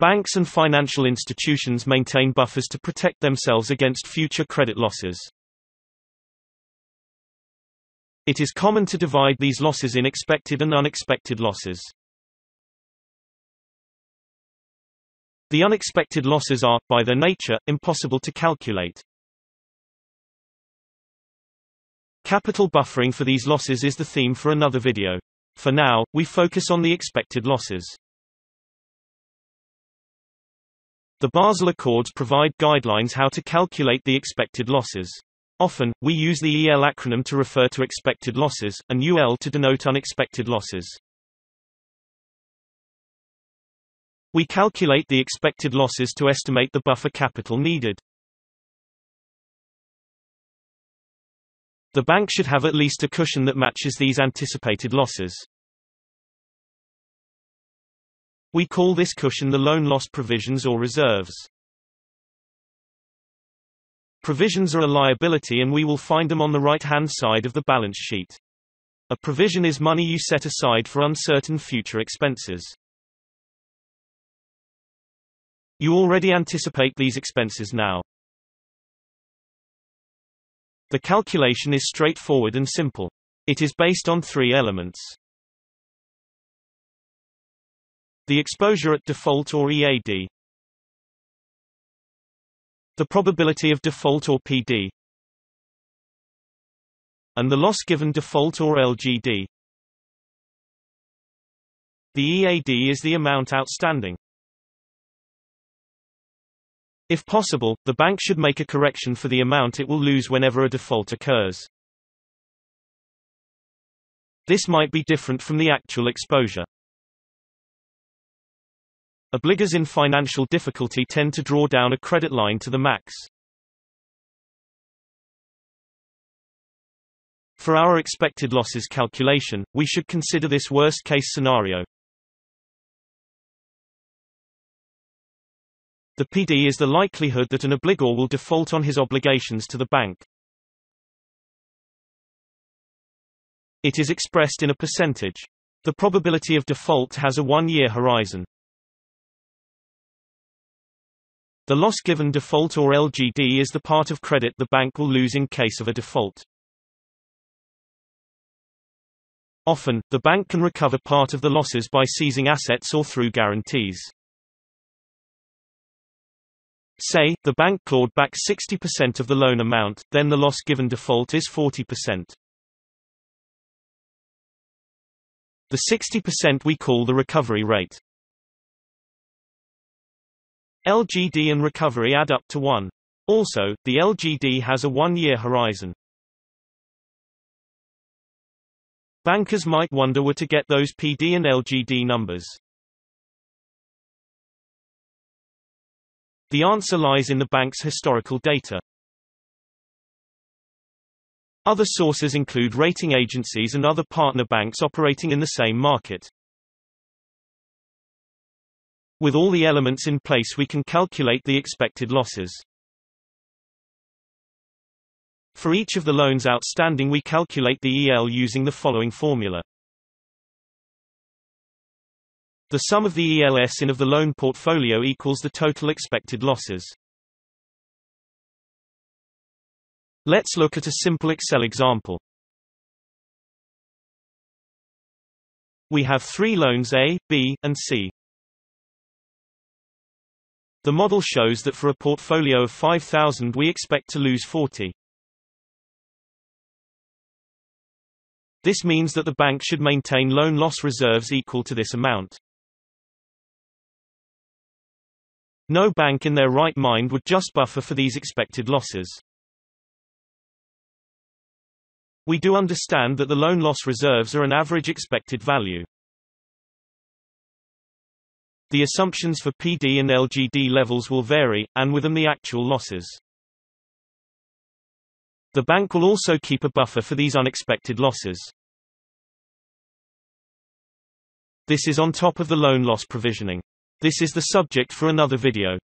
Banks and financial institutions maintain buffers to protect themselves against future credit losses. It is common to divide these losses in expected and unexpected losses. The unexpected losses are, by their nature, impossible to calculate. Capital buffering for these losses is the theme for another video. For now, we focus on the expected losses. The Basel Accords provide guidelines how to calculate the expected losses. Often, we use the EL acronym to refer to expected losses, and UL to denote unexpected losses. We calculate the expected losses to estimate the buffer capital needed. The bank should have at least a cushion that matches these anticipated losses. We call this cushion the loan loss provisions or reserves. Provisions are a liability and we will find them on the right-hand side of the balance sheet. A provision is money you set aside for uncertain future expenses. You already anticipate these expenses now. The calculation is straightforward and simple. It is based on three elements. The exposure at default or EAD. The probability of default or PD. And the loss given default or LGD. The EAD is the amount outstanding. If possible, the bank should make a correction for the amount it will lose whenever a default occurs. This might be different from the actual exposure. Obligors in financial difficulty tend to draw down a credit line to the max. For our expected losses calculation, we should consider this worst-case scenario. The PD is the likelihood that an obligor will default on his obligations to the bank. It is expressed in a percentage. The probability of default has a one-year horizon. The loss given default or LGD is the part of credit the bank will lose in case of a default. Often, the bank can recover part of the losses by seizing assets or through guarantees. Say, the bank clawed back 60% of the loan amount, then the loss given default is 40%. The 60% we call the recovery rate. LGD and recovery add up to 1. Also, the LGD has a one-year horizon. Bankers might wonder where to get those PD and LGD numbers. The answer lies in the bank's historical data. Other sources include rating agencies and other partner banks operating in the same market. With all the elements in place we can calculate the expected losses. For each of the loans outstanding we calculate the EL using the following formula. The sum of the ELS in of the loan portfolio equals the total expected losses. Let's look at a simple Excel example. We have three loans A, B, and C. The model shows that for a portfolio of 5,000 we expect to lose 40. This means that the bank should maintain loan loss reserves equal to this amount. No bank in their right mind would just buffer for these expected losses. We do understand that the loan loss reserves are an average expected value. The assumptions for PD and LGD levels will vary, and with them the actual losses. The bank will also keep a buffer for these unexpected losses. This is on top of the loan loss provisioning. This is the subject for another video.